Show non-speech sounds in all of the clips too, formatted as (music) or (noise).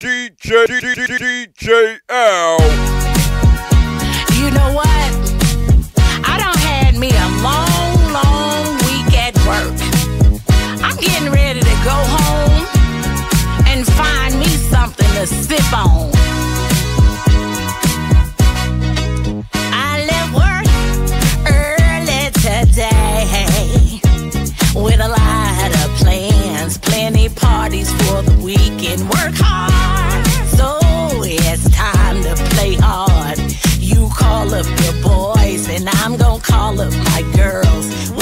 DJ, DJ, L. You know what? I don't had me a long, long week at work. I'm getting ready to go home and find me something to sip on. I left work early today with a lot of plans, plenty parties call up your boys and I'm gonna call up my girls.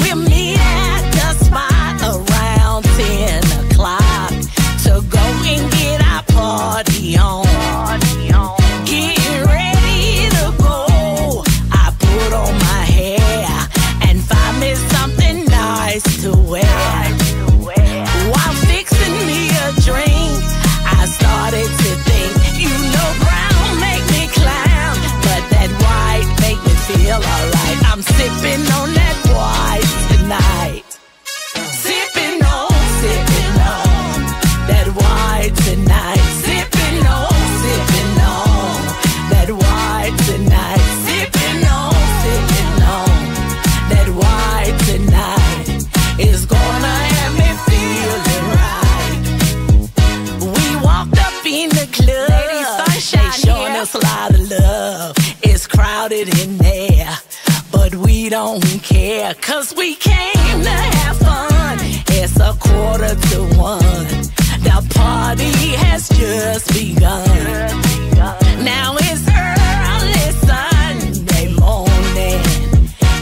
we don't care, cause we came to have fun. It's a quarter to one. The party has just begun. Now it's early Sunday morning,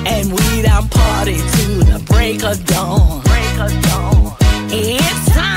and we done party to the break of. Break of dawn. It's time.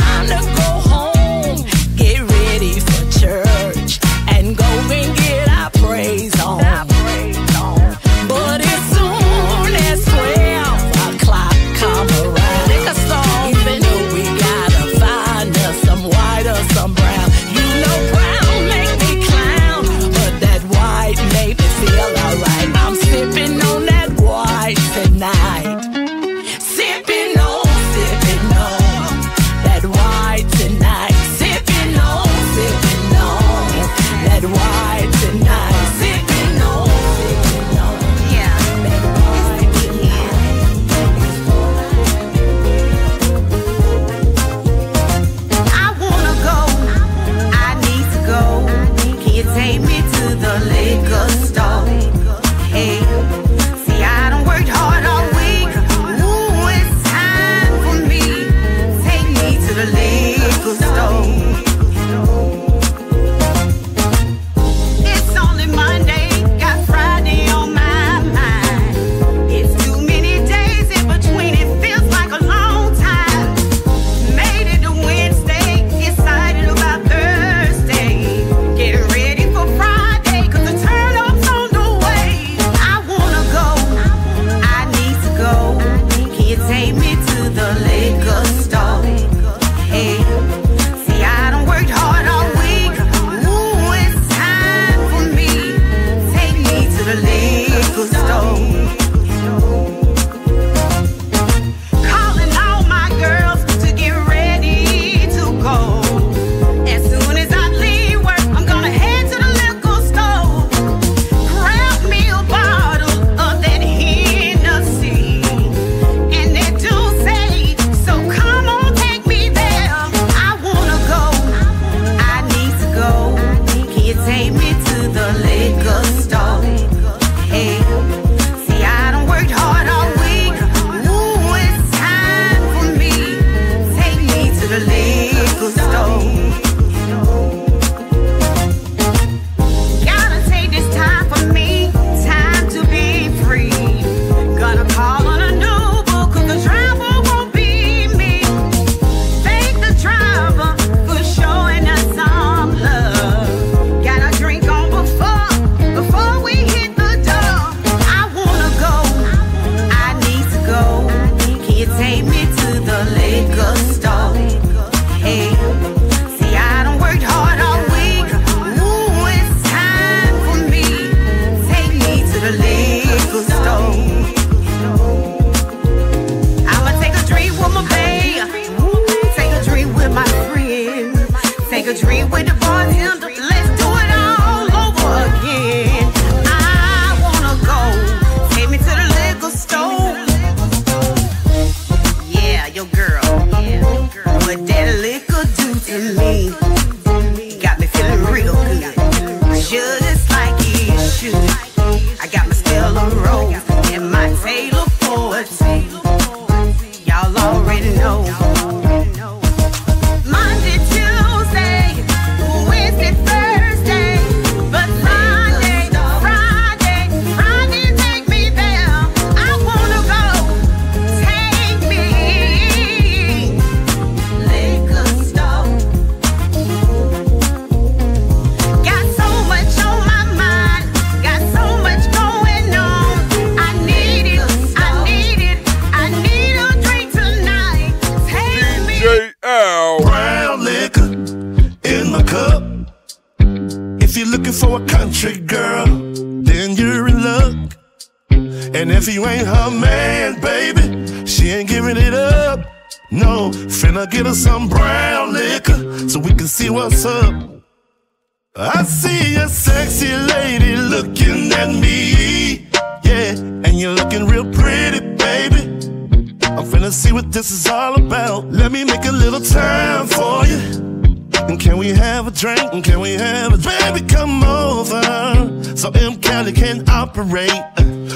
And if you ain't her man, baby, she ain't giving it up. No, finna get her some brown liquor so we can see what's up. I see a sexy lady looking at me. Yeah, and you're looking real pretty, baby. I'm finna see what this is all about. Let me make a little time for you. And can we have a drink? And can we have a baby? Come over. So M. Kelly can operate.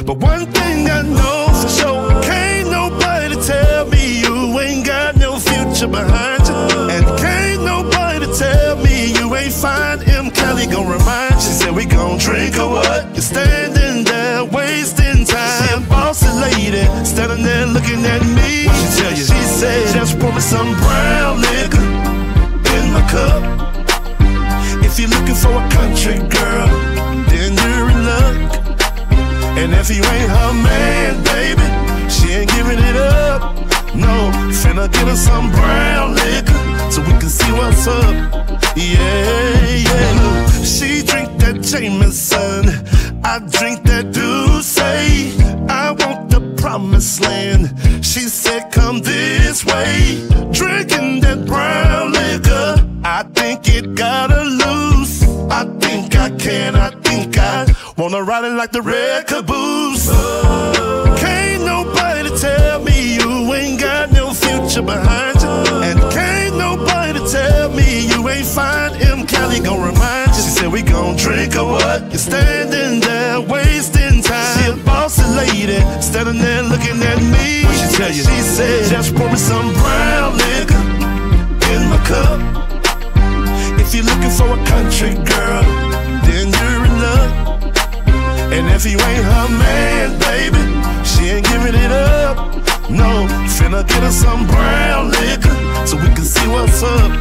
But one thing I know for sure, can't nobody tell me you ain't got no future behind you. And can't nobody tell me you ain't fine. M. Kelly gon' remind you. She said we gon' drink or what? You're standing there wasting time. Bossy lady standing there looking at me. What she tell you? She said just pour me some brown liquor my cup. If you're looking for a country girl, then you're in luck. And if you ain't her man, baby, she ain't giving it up. No, finna get her some brown liquor so we can see what's up. Yeah, yeah. She drink that Jameson, I drink that Douce. I want the promised land. She said, Come this way, drinking that brown liquor. I think it got her loose. I think I can, I think I wanna ride it like the red caboose. Can't nobody tell me you ain't got no future behind you. And can't nobody tell me you ain't fine. M. Kelly gon' remind you. She said we gon' drink or what? You're standing there wasting time. She a bossy lady, standing there looking at me. What she tell you? She said just pour me some brown liquor in my cup. If you're looking for a country girl, then you're in luck. And if you ain't her man, baby, she ain't giving it up. No, finna get her some brown liquor so we can see what's up.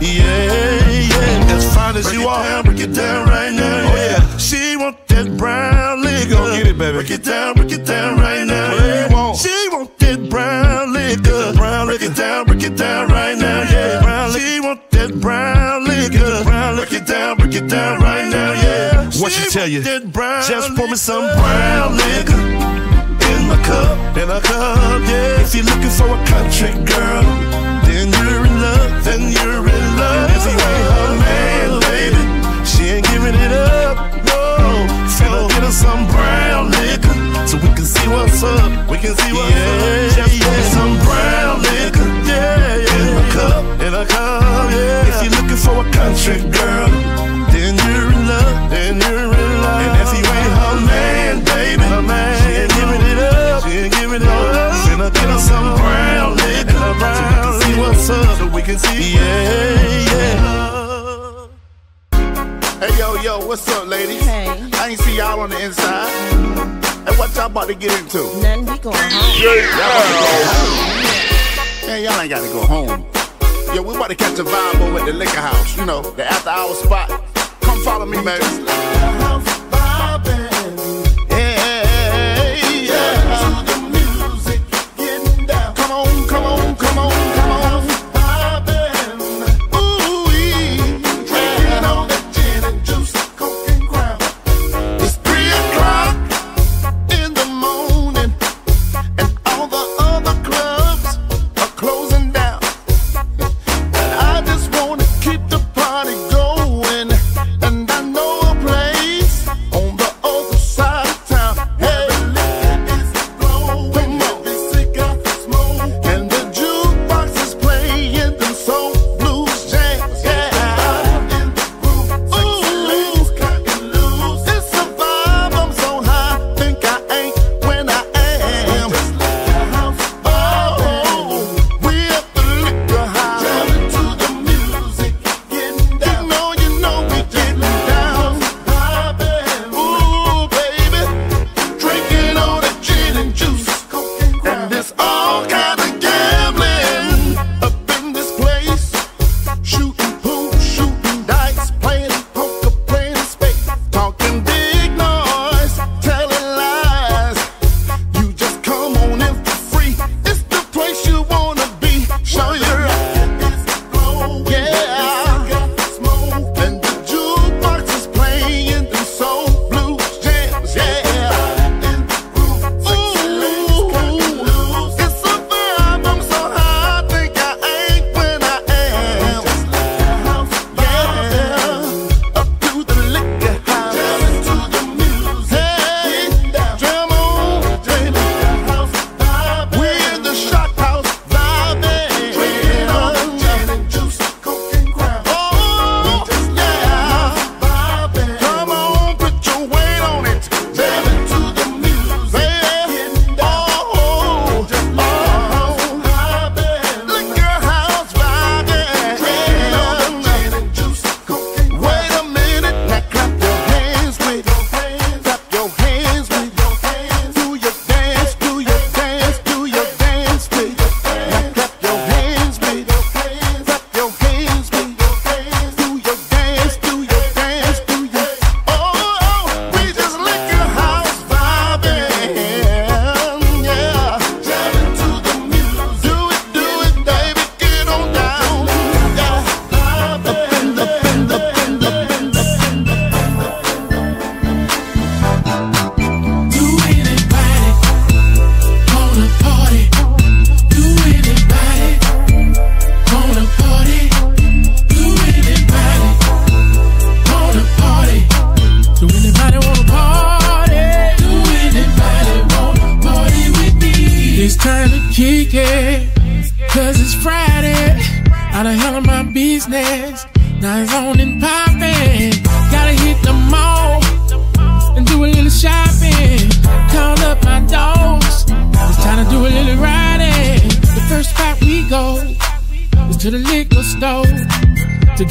Yeah, yeah. As fine as you are, break it down right now. Oh yeah. She want that brown liquor. Go get it, baby. Break it down, break it down right now. What do you want? She want that brown liquor. Brown liquor. Break it down, break it down tell you? Just pour me some brown liquor in my cup, in a cup, yeah. If you're looking for a country girl, then you're in love, then you're in love. If you ain't her man, baby, she ain't giving it up. No, finna get her some brown liquor so we can see what's up. We can see what's up. Just pour me some brown liquor, yeah, yeah. In a cup, in a cup, yeah. If you're looking for a country girl, then you're in love, then you're in baby, her man, she ain't giving it up, she ain't giving it up. Finna get her some brown liquor, brown so we can see what's up, so we can see, yeah, yeah. Hey, yo, yo, what's up, ladies? Hey. I ain't see y'all on the inside. Hey, what y'all about to get into? Nothing we going home. DJ Al. Man, y'all ain't got to go home. Yo, we about to catch a vibe over at the liquor house. You know, the after hour spot. Come follow me, baby.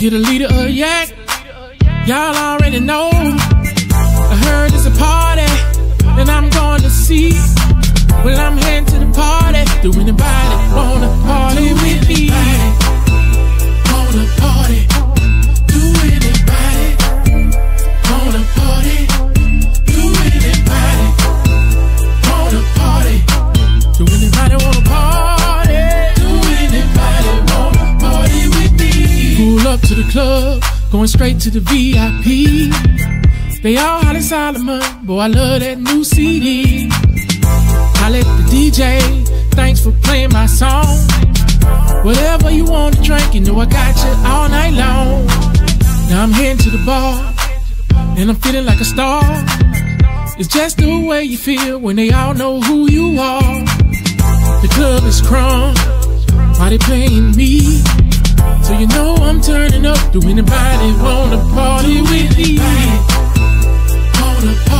Get a the leader uh, of yak. Y'all to the VIP. They all holla Solomon. Boy, I love that new CD. I let the DJ. Thanks for playing my song. Whatever you want to drink, you know I got you all night long. Now I'm heading to the bar, and I'm feeling like a star. It's just the way you feel when they all know who you are. The club is crunk, why they playing me? So you know I'm turning up. Do anybody wanna party with me? Wanna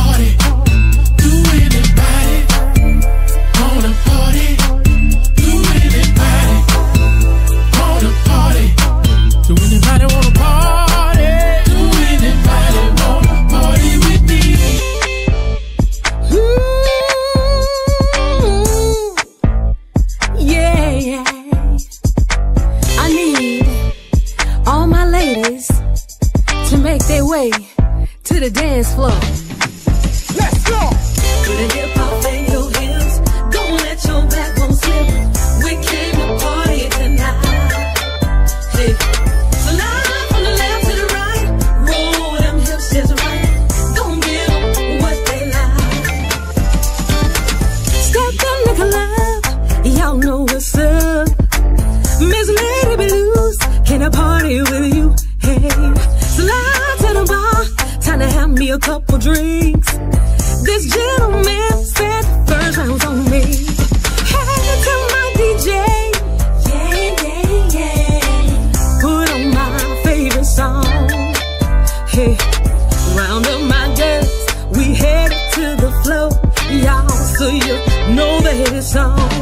song.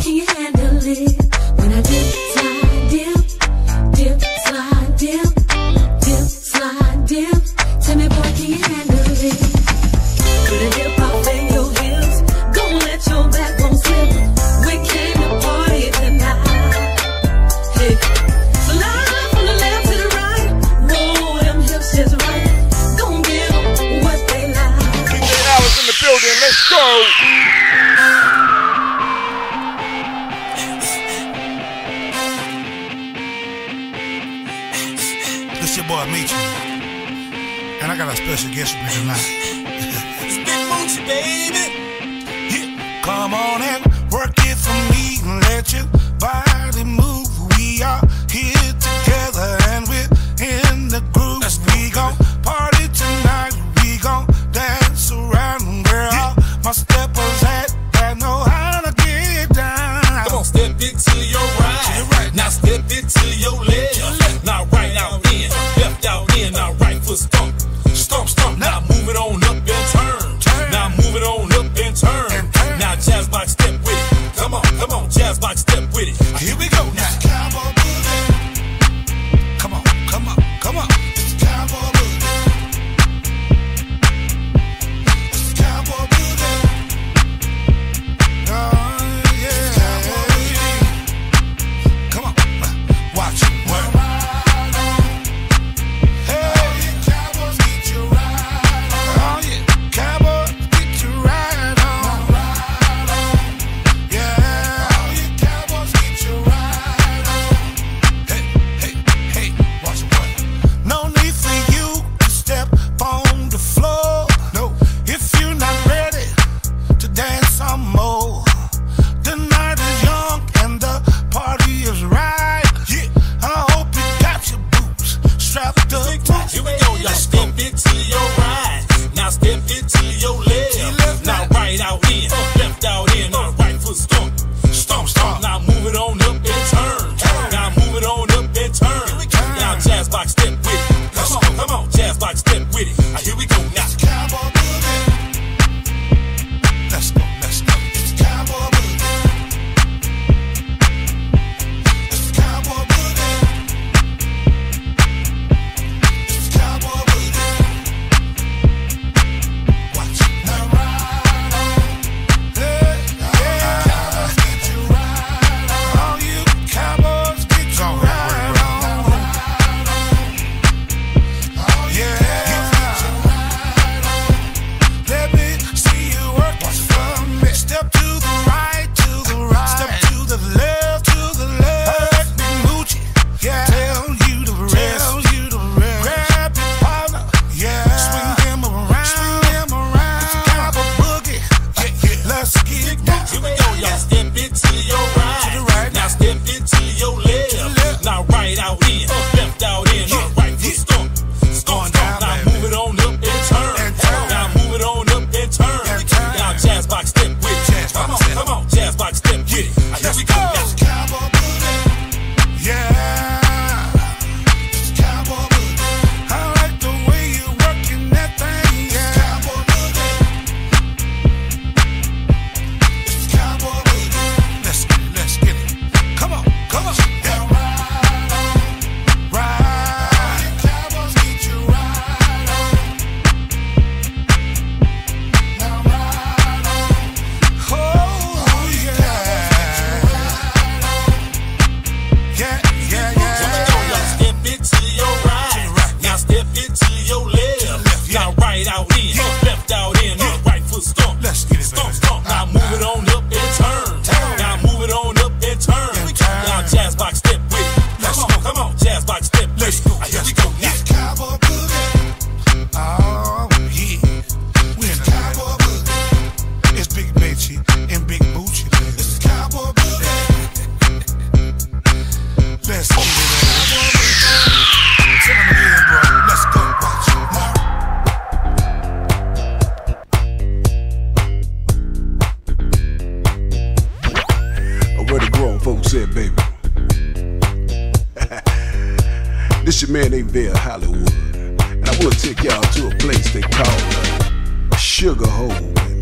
can you handle it? they call sugar hole, baby.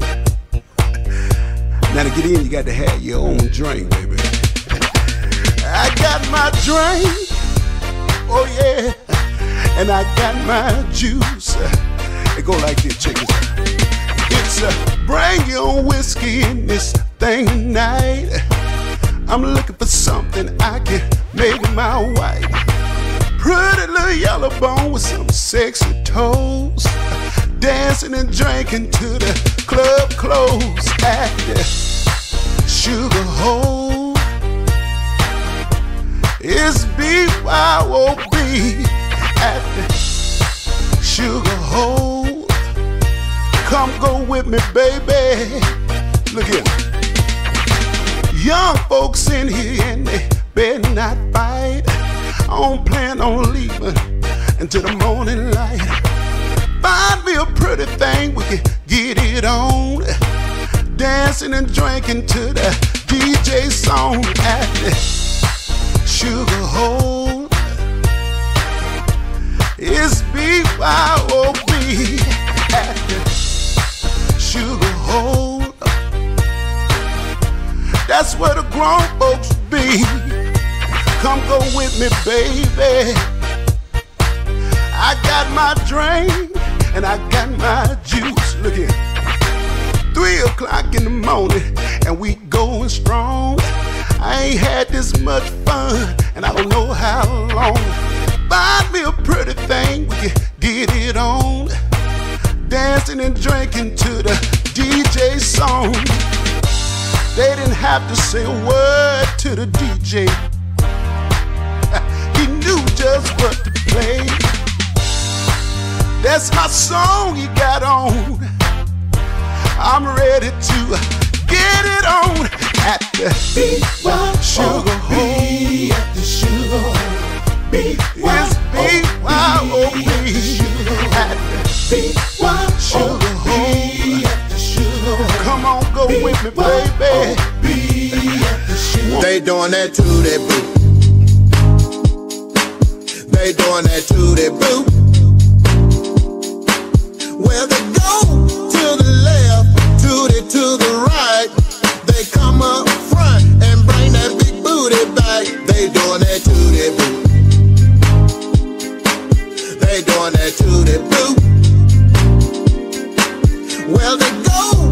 Now to get in, you got to have your own drink, baby. I got my drink, oh yeah, and I got my juice. It go like this, chickens. It's a bring your whiskey in this thing tonight. I'm looking for something I can make my wife. Pretty little yellow bone with some sexy toes dancing and drinking to the club close at the Sugar Hole. It's BYOB at the Sugar Hole. Come go with me, baby. Look here. Young folks in here and they better not fight. I don't plan on leaving until the morning light. Find me a pretty thing, we can get it on. Dancing and drinking to the DJ song at the Sugar Hole. It's BYOB at the Sugar Hole. That's where the grown folks be. Come go with me, baby. I got my drink and I got my juice. Look here. Three o'clock in the morning and we going strong. I ain't had this much fun and I don't know how long. Find me a pretty thing, we can get it on. Dancing and drinking to the DJ song. They didn't have to say a word to the DJ. (laughs) he knew just what to play. That's my song he got on. I'm ready to get it on at the beat. One, sugar hole. At the sugar hole. It's BYOB at the sugar hole. Come on, go with me, baby. They doing that to that boo. They doing that to that boo. Where they go to the left, to the to the right. They come up front and bring that big booty back. They doing that to that boo. They doing that they go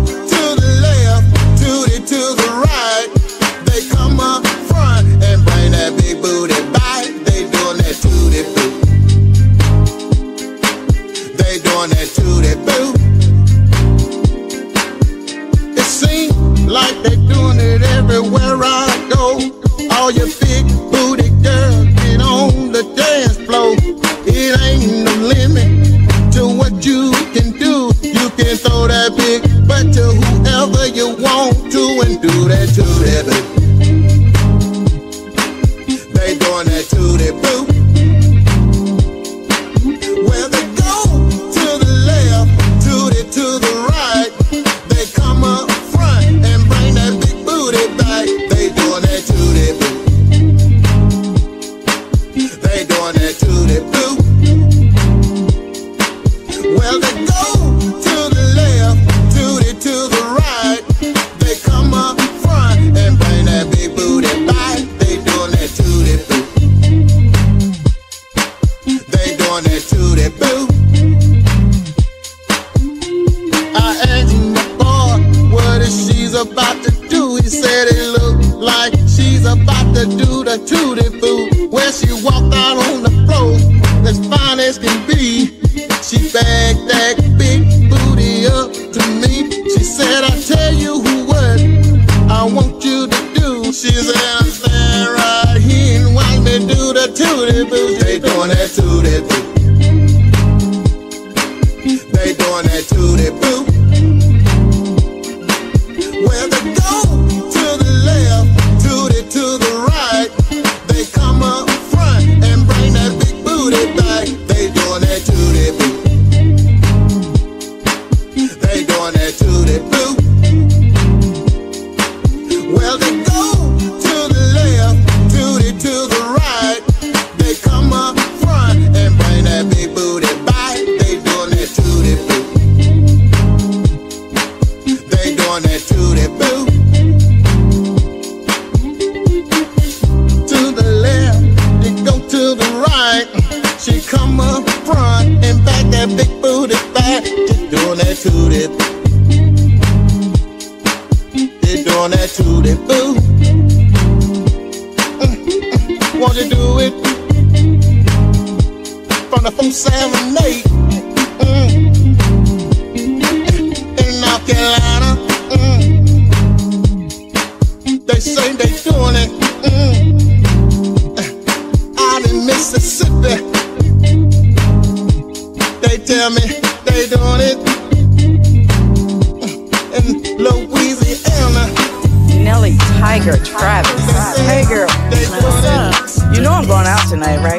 doing that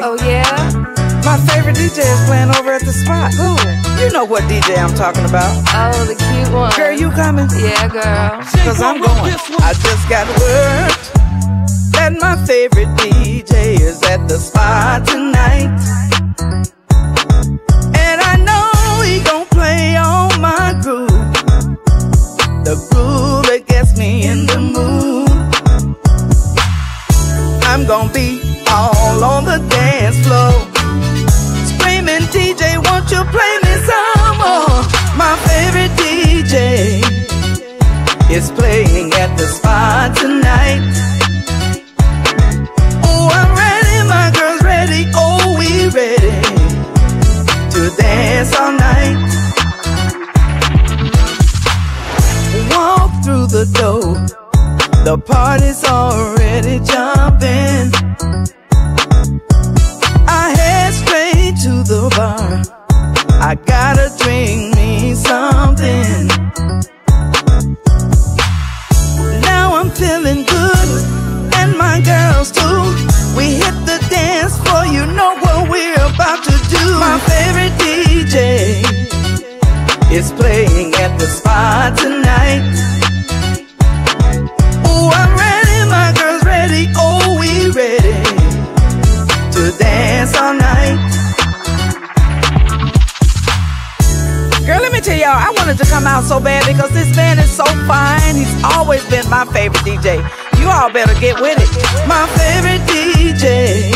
right? Oh yeah? My favorite DJ is playing over at the spot. Who? You know what DJ I'm talking about. Oh, the cute one. Girl, you coming? Yeah, girl. Cause I'm going. I just got word that my favorite DJ is at the spot tonight. And I know he gon' play on my groove. The groove that gets me in the mood. I'm gonna be is playing at the spot tonight. Oh, I'm ready, my girl's ready. Oh, we ready to dance all night. Walk through the door, the party's already jumping. Is playing at the spot tonight. Oh, I'm ready, my girl's ready. Oh, we ready to dance all night. Girl, let me tell y'all, I wanted to come out so bad because this man is so fine. He's always been my favorite DJ. You all better get with it. My favorite DJ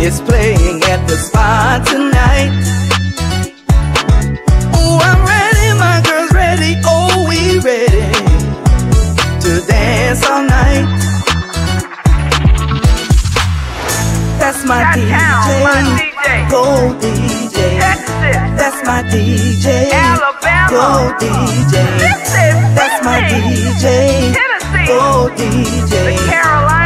is playing at the spot tonight. Ready to dance all night. That's my DJ. Go DJ. That's my DJ. Go DJ. That's my DJ. Go DJ. That's my DJ. Go DJ.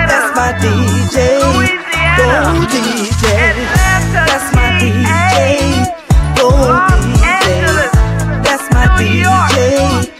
That's my DJ. Go DJ. That's my DJ. Go DJ. That's my DJ. Go DJ. That's my DJ.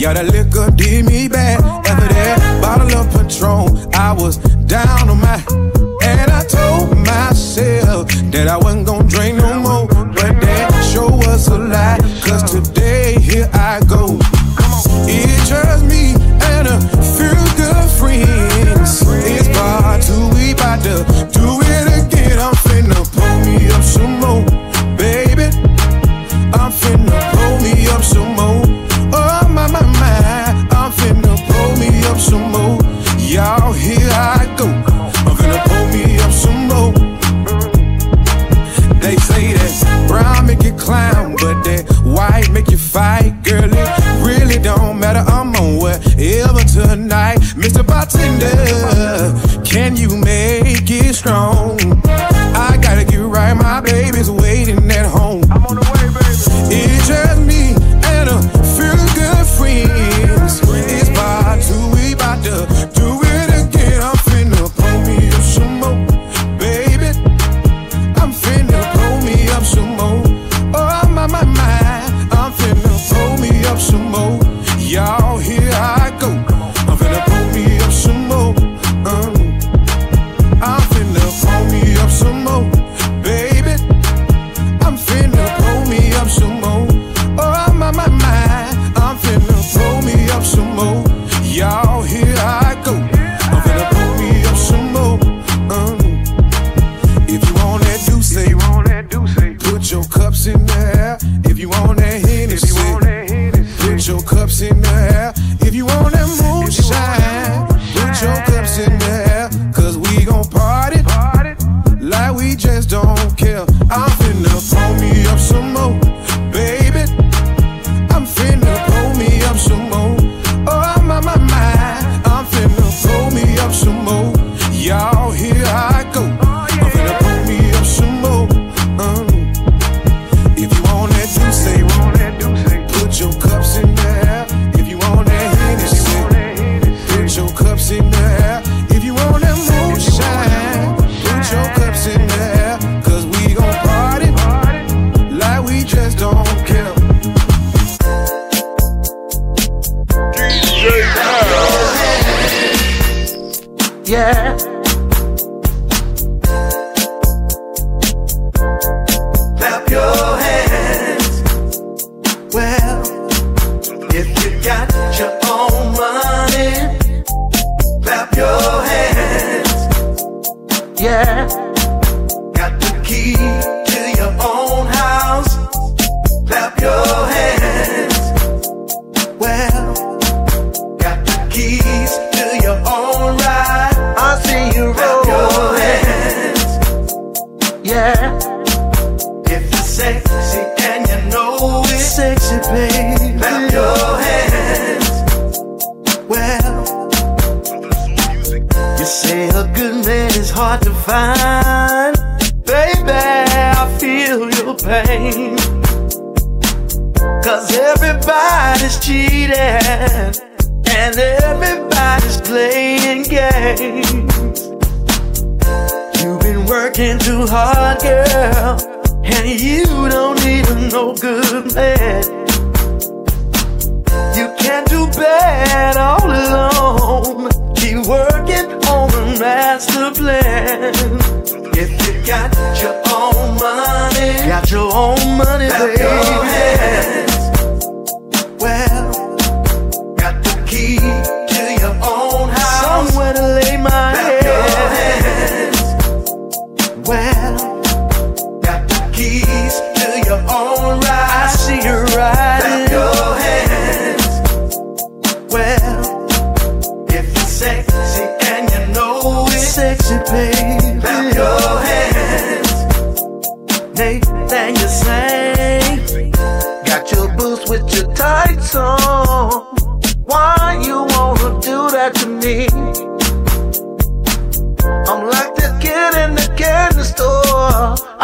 yeah, the liquor did me bad. After that bottle of Patron, I was down on my. And I told myself that I wasn't gonna drink no more. But that sure was a lie. Cause today, day.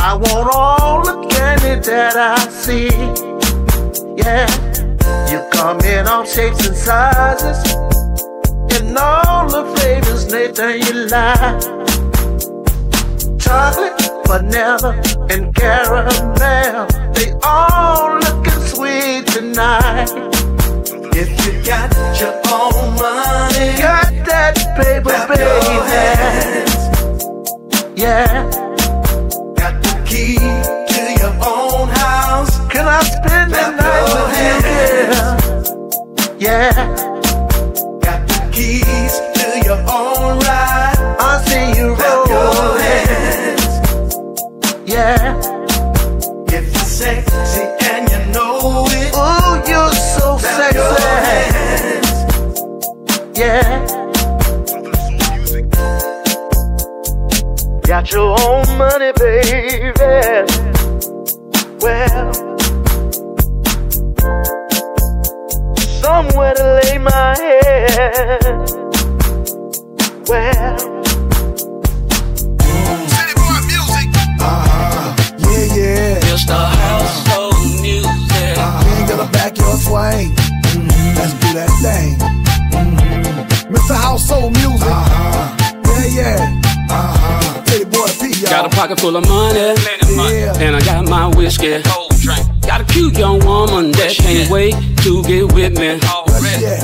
I want all the candy that I see. Yeah, you come in all shapes and sizes, and all the flavors, Nathan, you like. Chocolate, vanilla, and caramel, they all looking sweet tonight. If you got your own money, got that paper, baby. Yeah. House. Can I spend the night with you, girl? Yeah. Got the keys to your own ride. I see you roll hands. Yeah. If you're sexy and you know it. Oh, you're so sexy. Yeah. Got your own money, baby. Well, somewhere to lay my head. Well, uh-huh. Yeah, yeah. Just a household music. Uh-huh. King of the backyard swing. Mm-hmm. Let's do that thing. Mm-hmm. Mr. Household Music. Uh-huh. Yeah, yeah. Uh-huh. Teddy boy P, y'all. Got a pocket full of money, Yeah. and I got my whiskey. Got a cute young woman that can't wait to get with me.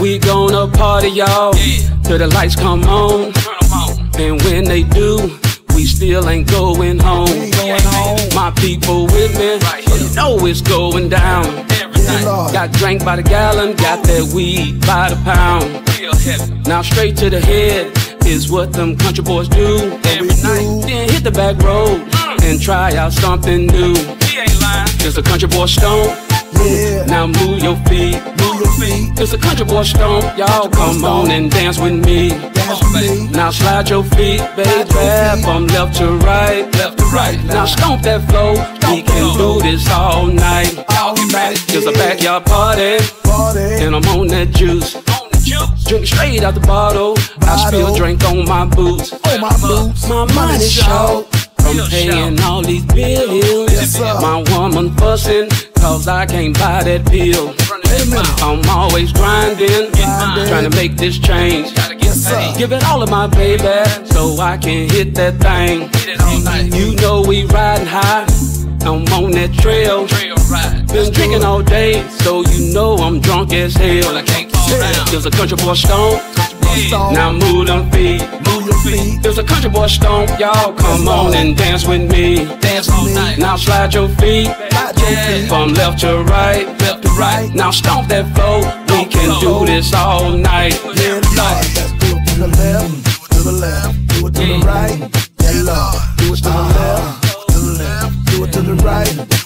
We gonna party, y'all, till the lights come on. And when they do, we still ain't going home. My people with me, you know it's going down. Got drank by the gallon, got that weed by the pound. Now straight to the head is what them country boys do. Every night, then hit the back road and try out something new. Just a country boy stomp. Now move your feet. Move your feet. It's a country boy stomp. Y'all come on and dance with me. Now slide your feet, baby, from left to right. Left to right. Now stomp that flow. We can do this all night. It's a backyard party, party. and I'm on that juice. Drink straight out the bottle. I spill drink on my boots. my boots. My money short from paying all these bills. My woman fussing cause I can't buy that pill. I'm always grinding, trying to make this change. Give it all of my baby so I can hit that thing. You know we riding high. I'm on that trail. Been drinking all day, so you know I'm drunk as hell. There's a country boy stone. Yeah. Now move them feet. Move your feet. There's a country boy stomp, y'all. Come on and dance with me. Dance all night. Now slide your feet. Yeah. From left to right. Left to right. Now stomp that floor. We can do this all night. Yeah, Lord. Let's do it to the left, to the left. Do it to the right. Yeah, Lord. Do it to the uh-huh. left, to the left. Do it to the right.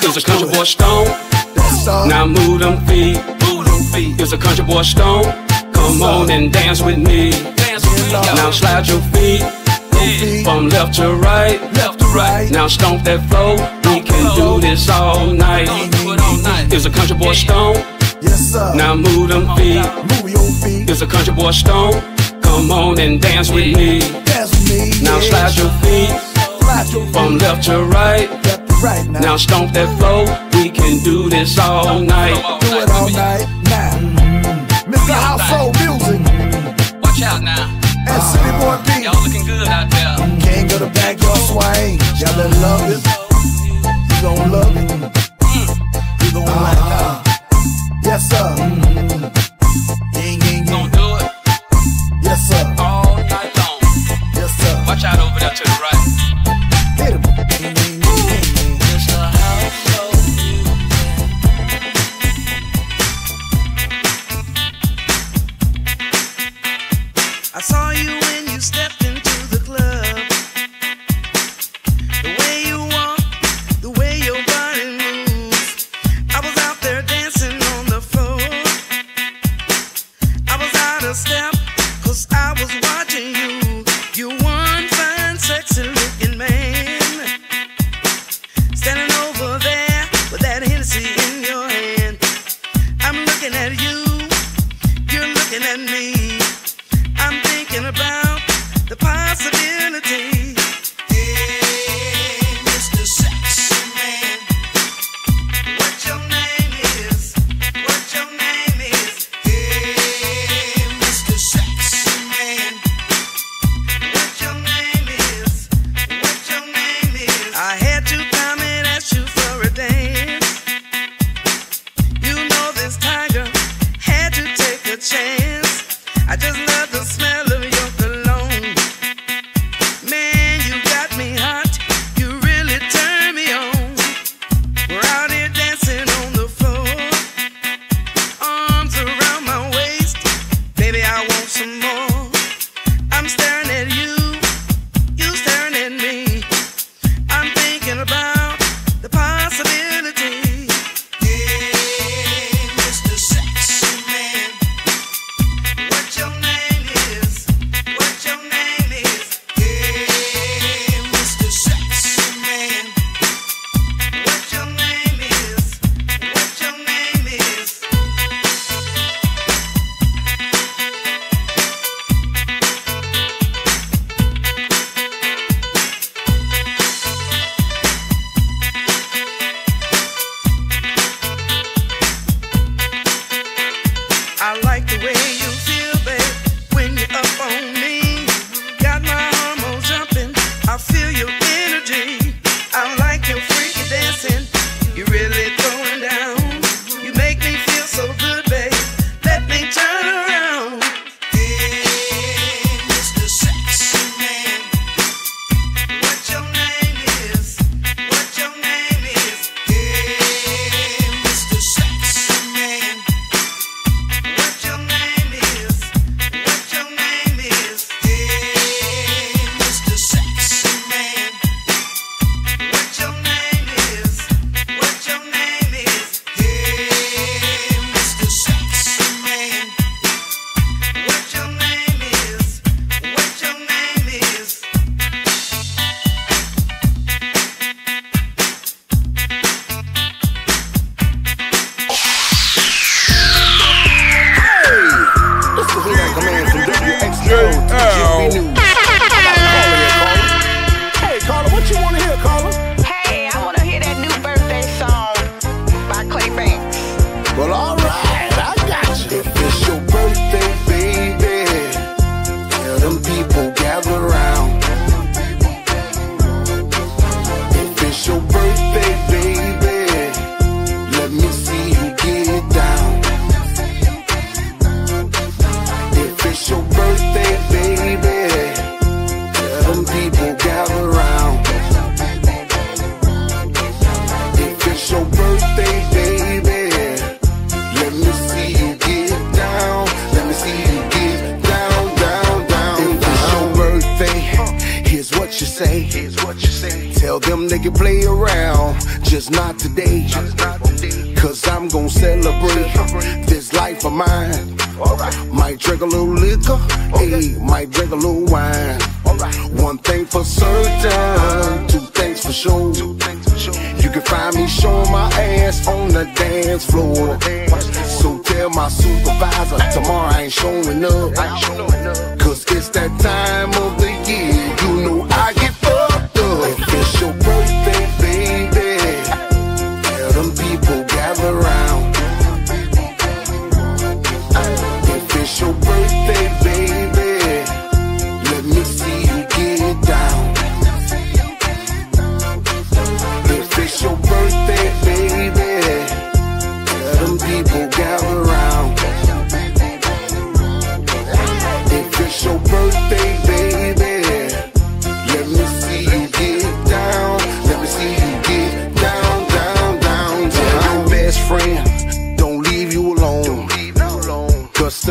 There's a country boy stomp. Now move them feet. Move them feet. There's a country boy stomp. Come on and dance with me. Dance with me. Now slide your feet. From left to right. Left to right. Now stomp that floor. We can do this all night. There's a country boy stomp. Yes, sir. Now move them feet. Move your feet. There's a country boy stomp. Come on and dance with me. Dance with me. Now slide your feet. Slide your feet. From left to right. Left to right now. Stomp that floor. We can do this all night. Do it all night Mr. Household Music Watch out now. and City Boy. Y'all looking good out there. King of the backyard swing. Y'all better love it. You gon' love it. Mm. You gon' like it. Yes, sir.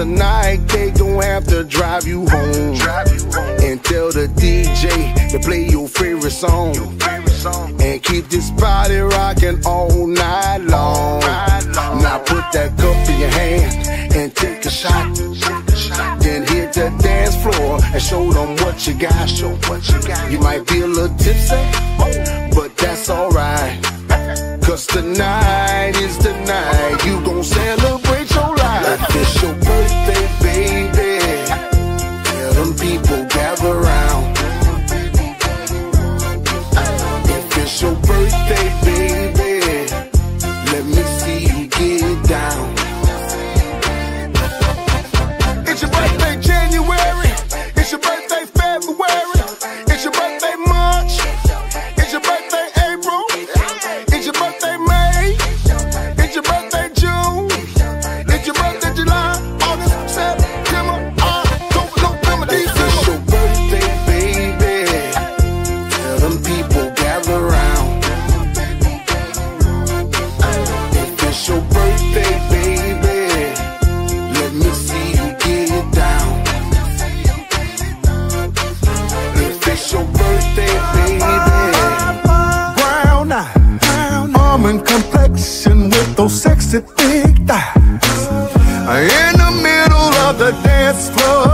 tonight, they gon' have to drive you home. Drive you home. And tell the DJ to play your favorite song. Song. And keep this body rocking all night long. Now put that cup in your hand and take a shot. A shot. Then hit the dance floor and show them what you got. You might be a little tipsy, but that's alright. (laughs) Cause tonight is the night you gon' celebrate your life. Like this your. Different complexion with those sexy thick thighs. In the middle of the dance floor.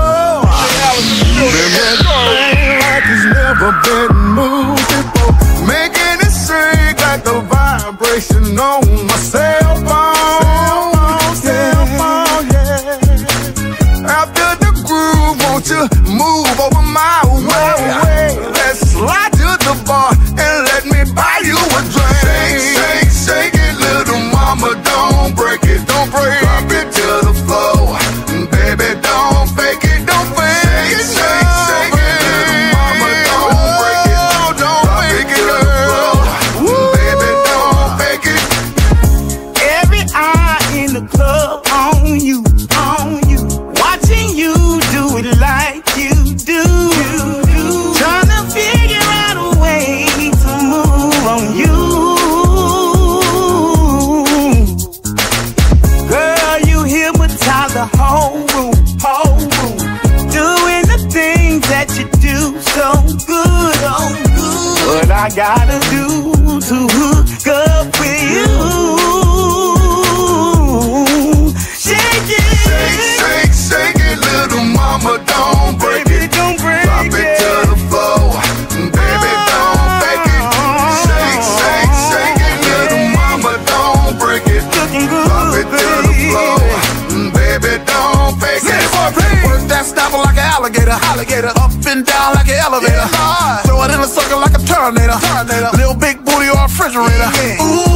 alligator. Up and down like an elevator. Yeah, Throw it in a circle like a tornado. tornado. Little big booty or refrigerator. Yeah. Ooh.